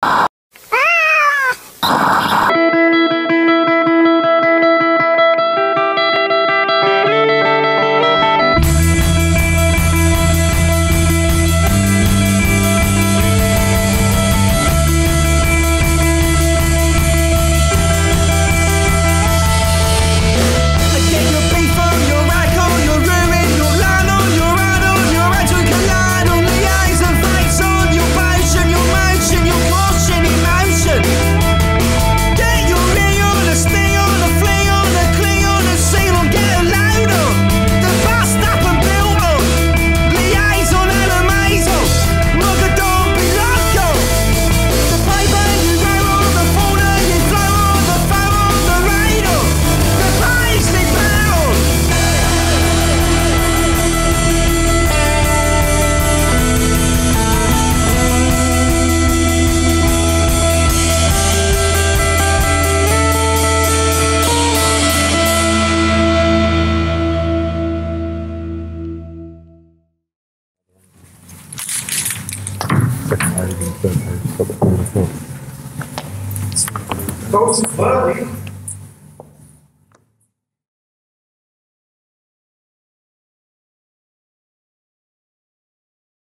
啊！啊！second page and third page, the funny.